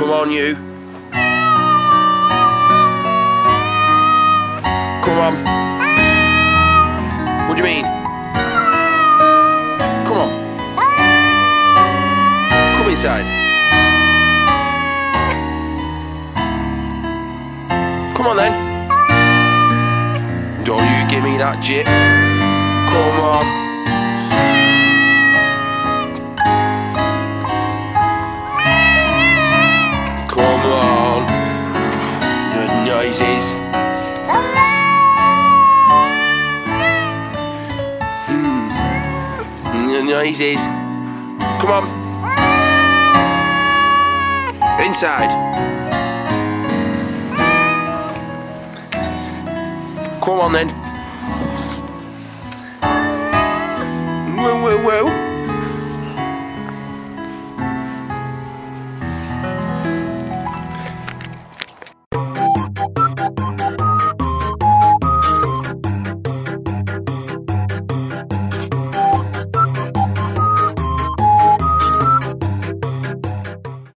Come on, you. Come on. What do you mean? Come on. Come inside. Come on then. Don't you give me that jit. Come on. Noises. Hmm. Noises. Come on. Inside. Come on then. Whoa, whoa, whoa.